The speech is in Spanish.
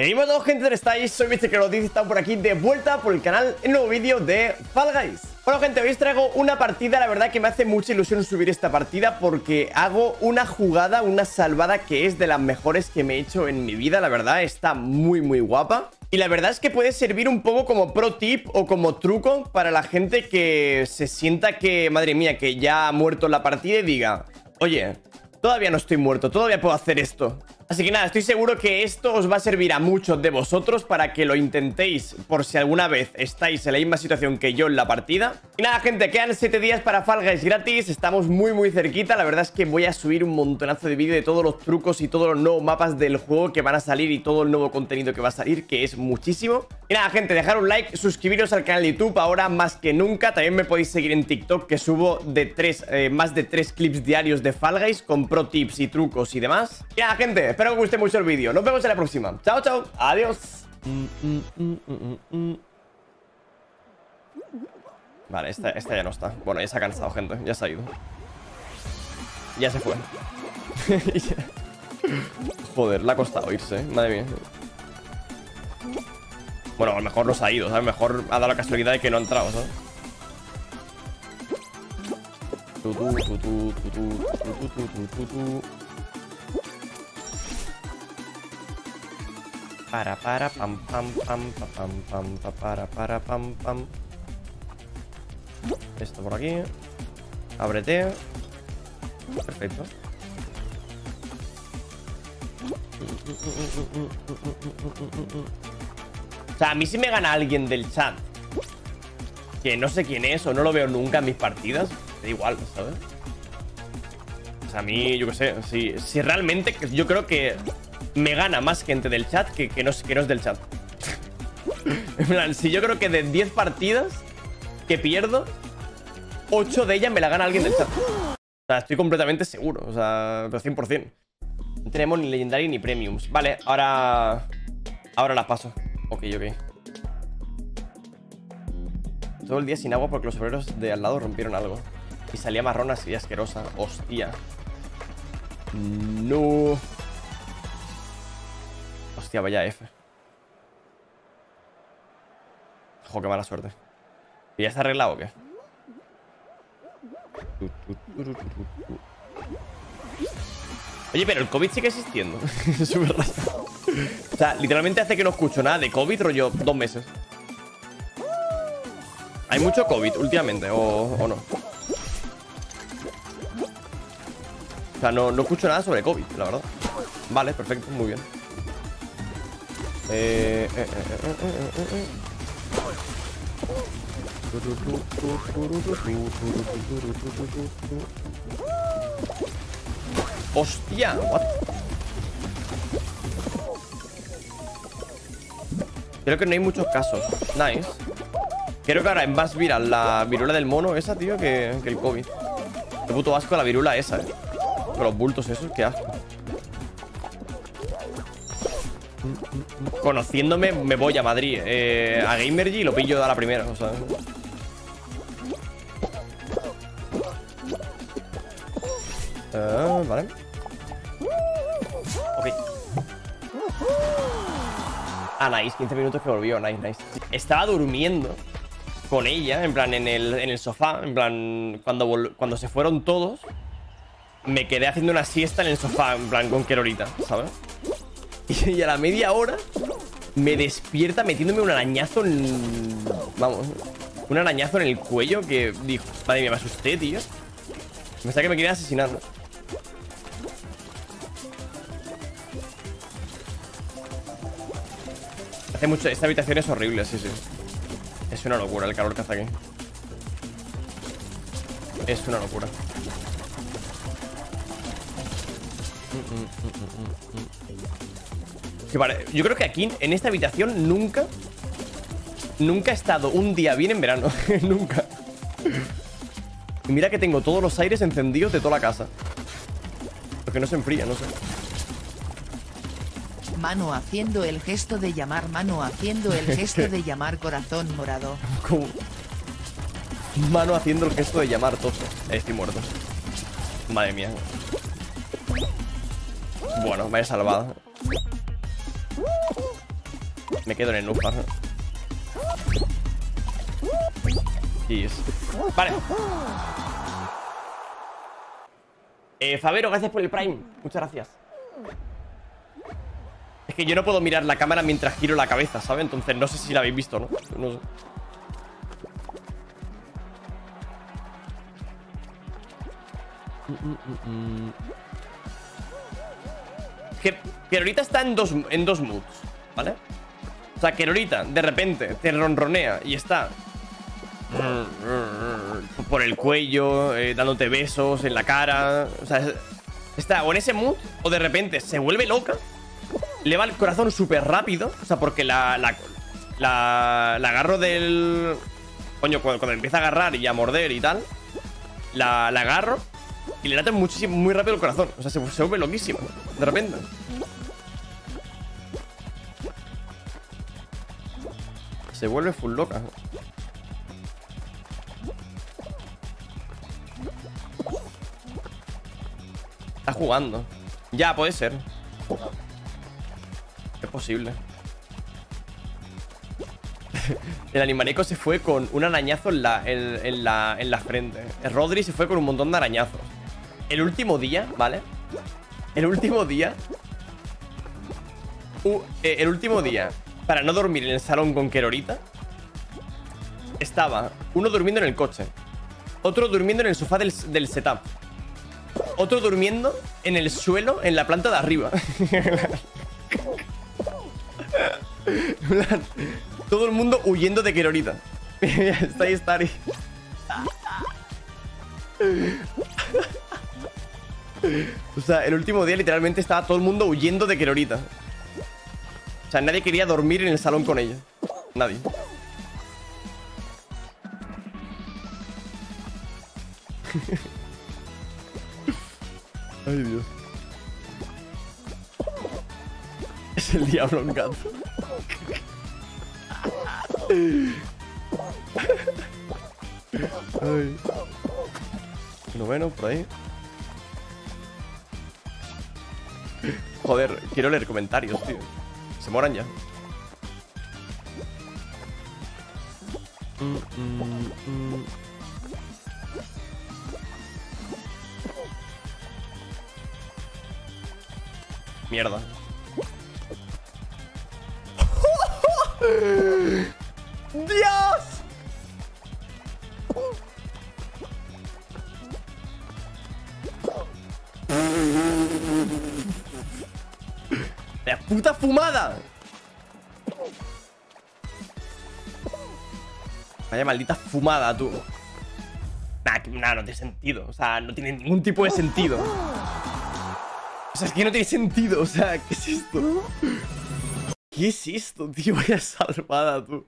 Hey, todos gente, ¿dónde estáis? Soy Mr. Y estamos por aquí de vuelta por el canal en un nuevo vídeo de Fall Guys Bueno gente, hoy os traigo una partida, la verdad que me hace mucha ilusión subir esta partida porque hago una jugada, una salvada que es de las mejores que me he hecho en mi vida, la verdad, está muy muy guapa y la verdad es que puede servir un poco como pro tip o como truco para la gente que se sienta que, madre mía, que ya ha muerto la partida y diga Oye, todavía no estoy muerto, todavía puedo hacer esto Así que nada, estoy seguro que esto os va a servir a muchos de vosotros para que lo intentéis por si alguna vez estáis en la misma situación que yo en la partida. Y nada, gente, quedan 7 días para Fall Guys gratis, estamos muy muy cerquita, la verdad es que voy a subir un montonazo de vídeo de todos los trucos y todos los nuevos mapas del juego que van a salir y todo el nuevo contenido que va a salir, que es muchísimo. Y nada, gente, dejar un like, suscribiros al canal de YouTube ahora más que nunca, también me podéis seguir en TikTok que subo de tres, eh, más de 3 clips diarios de Fall Guys con pro tips y trucos y demás. Y nada, gente, espero que os guste mucho el vídeo. Nos vemos en la próxima. Chao, chao. Adiós. Vale, esta, esta ya no está. Bueno, ya se ha cansado, gente. Ya se ha ido. Ya se fue. Joder, le ha costado irse, ¿eh? madre mía. Bueno, a lo mejor no se ha ido, ¿sabes? Mejor ha dado la casualidad de que no ha entrado, ¿sabes? Para, para, pam, pam, pam, pam, pam, pam, para, para, pam, pam. Esto por aquí. Ábrete. Perfecto. O sea, a mí si me gana alguien del chat que no sé quién es o no lo veo nunca en mis partidas, da igual, ¿sabes? O sea, a mí, yo qué sé, si, si realmente, yo creo que me gana más gente del chat que, que, no, que no es del chat. en plan, si yo creo que de 10 partidas que pierdo, 8 de ellas me la gana alguien del chat. O sea, estoy completamente seguro. O sea, pero 100%. No tenemos ni Legendary ni Premiums. Vale, ahora... Ahora la paso. Ok, ok. Todo el día sin agua porque los obreros de al lado rompieron algo. Y salía marrón así asquerosa. Hostia. No... Hostia, vaya F. Ojo, qué mala suerte. ¿Y ya está arreglado o qué? Oye, pero el COVID sigue existiendo. es súper. O sea, literalmente hace que no escucho nada de COVID, rollo, dos meses. Hay mucho COVID últimamente, o, no. O sea, no, no escucho nada sobre COVID, la verdad. Vale, perfecto, muy bien. Eh, eh, eh, Hostia, what? Creo que no hay muchos casos. Nice. Creo que ahora es más viral la virula del mono esa, tío, que, el COVID. Qué puto asco la virula esa, eh. Con los bultos esos, qué asco. Conociéndome, me voy a Madrid. Eh, a Gamergy lo pillo a la primera, o sea. Uh, vale. Ah, nice. 15 minutos que volvió. Nice, nice. Estaba durmiendo con ella, en plan, en el, en el sofá. En plan, cuando, cuando se fueron todos, me quedé haciendo una siesta en el sofá, en plan, con Kerorita, ¿sabes? Y a la media hora me despierta metiéndome un arañazo en... Vamos, un arañazo en el cuello que dijo... Madre mía, me asusté, tío. Pensaba que me querían asesinar, Hace mucho... Esta habitación es horrible, sí, sí. Es una locura el calor que hace aquí. Es una locura. yo creo que aquí, en esta habitación, nunca Nunca he estado un día bien en verano Nunca Y mira que tengo todos los aires encendidos de toda la casa Porque no se enfría, no sé Mano haciendo el gesto de llamar Mano haciendo el gesto de llamar corazón morado ¿Cómo? Mano haciendo el gesto de llamar toso Estoy muerto Madre mía Bueno, me he salvado Me quedo en el noob. Yes. Vale. Eh, Favero, gracias por el Prime. Muchas gracias. Es que yo no puedo mirar la cámara mientras giro la cabeza, ¿sabes? Entonces no sé si la habéis visto, ¿no? No sé. Que, ahorita está en dos, en dos moods, ¿vale? O sea, que ahorita de repente te ronronea y está por el cuello, eh, dándote besos en la cara. O sea, está o en ese mood o de repente se vuelve loca, le va el corazón súper rápido. O sea, porque la, la, la, agarro del... Coño, cuando, empieza a agarrar y a morder y tal, la, la agarro y le late muchísimo, muy rápido el corazón. O sea, se, se vuelve loquísimo. De repente. Se vuelve full loca. Está jugando. Ya, puede ser. Es posible. el animaneco se fue con un arañazo en la, en, la, en frente. Rodri se fue con un montón de arañazos. El último día, ¿vale? El último día... Eh, el último día, para no dormir en el salón con Querorita, estaba uno durmiendo en el coche, otro durmiendo en el sofá del, del setup, otro durmiendo en el suelo en la planta de arriba. Todo el mundo huyendo de Querorita. está ahí, está ahí. O sea, el último día literalmente estaba todo el mundo huyendo de Querorita. O sea, nadie quería dormir en el salón con ella. Nadie. Ay, Dios. Es el diablo en gato. Ay. Bueno, por ahí. Joder, quiero leer comentarios, tío. Se moran ya. Mierda. ¡Dios! ¡La puta fumada! Vaya maldita fumada, tú. Nah, no tiene sentido. O sea, no tiene ningún tipo de sentido. O sea, es que no tiene sentido. O sea, ¿qué es esto? ¿Qué es esto, tío? Vaya salvada, tú.